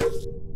Thank you.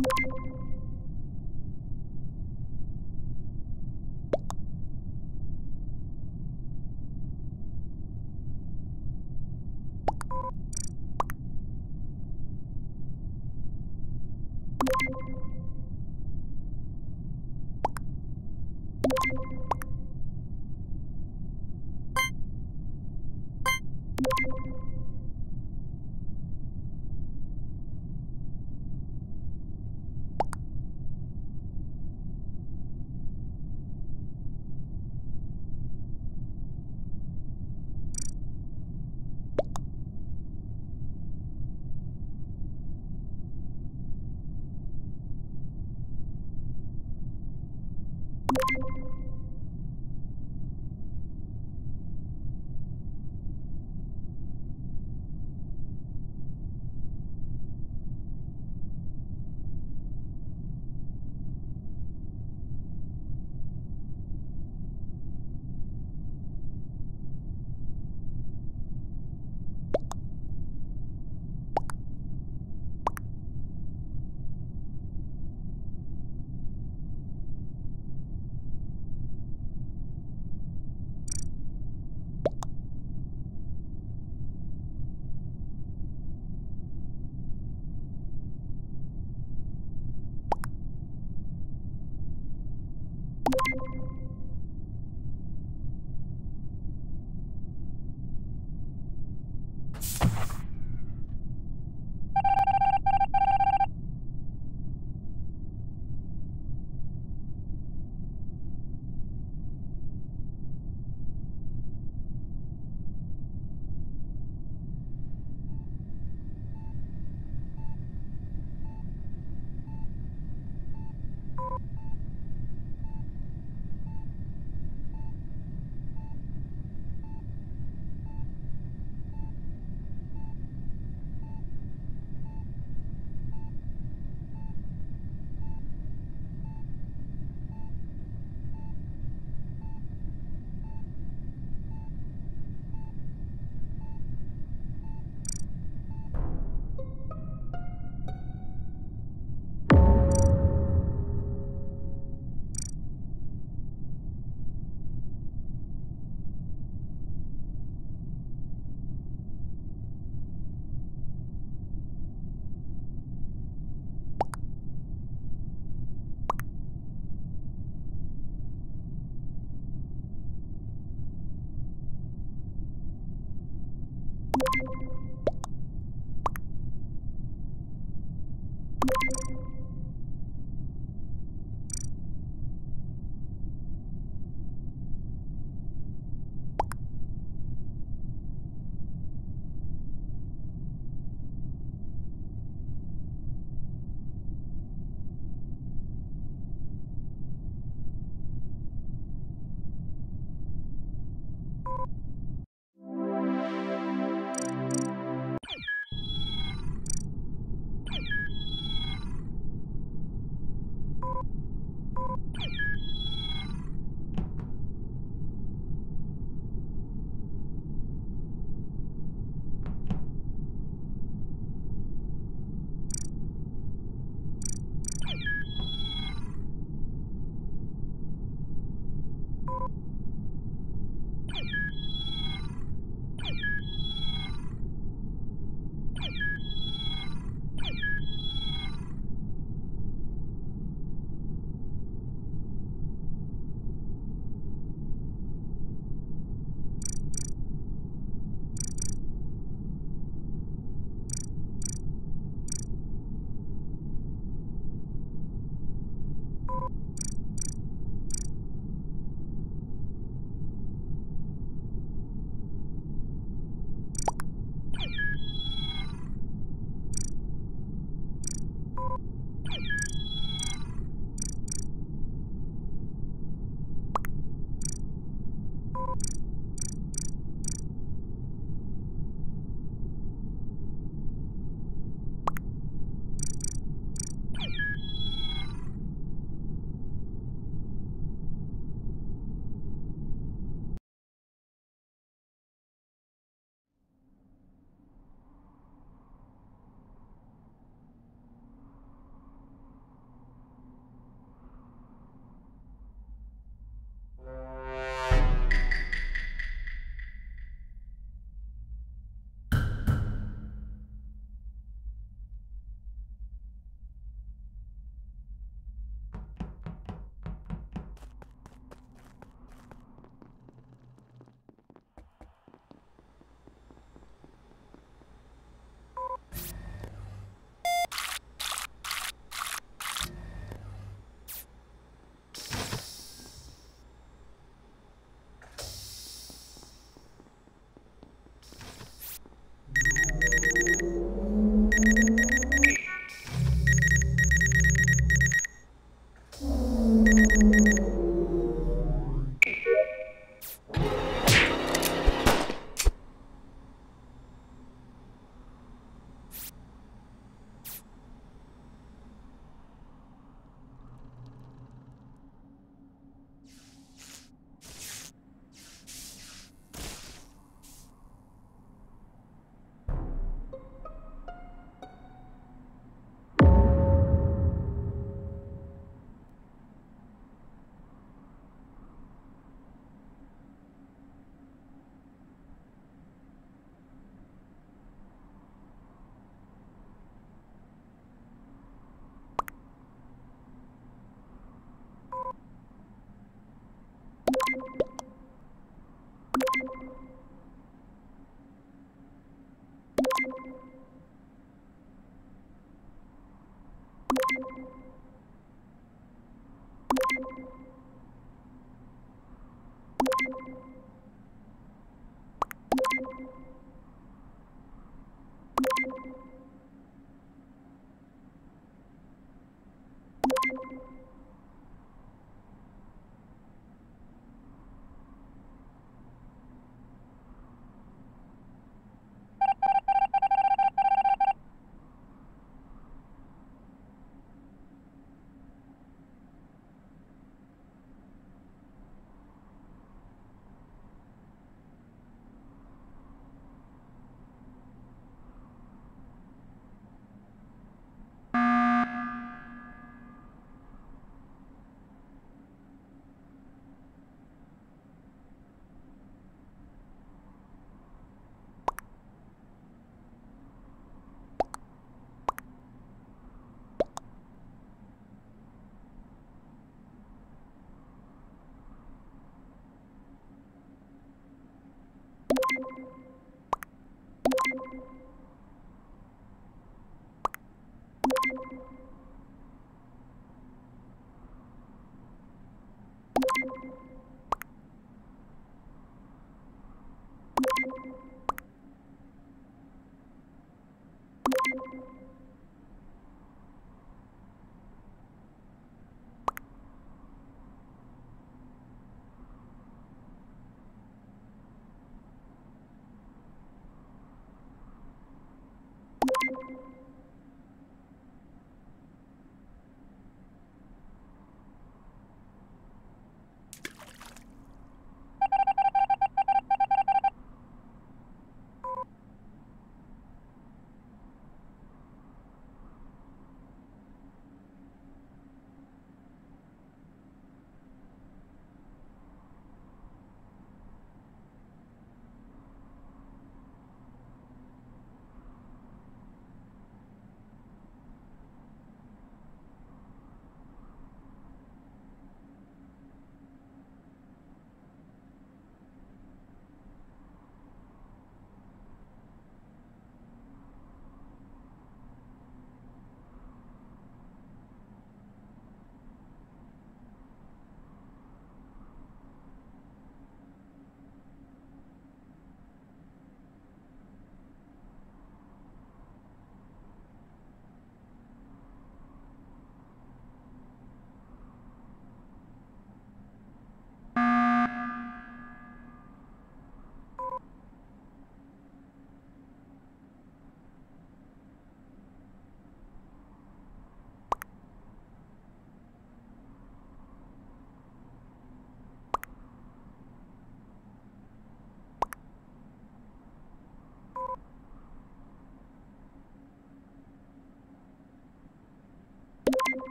you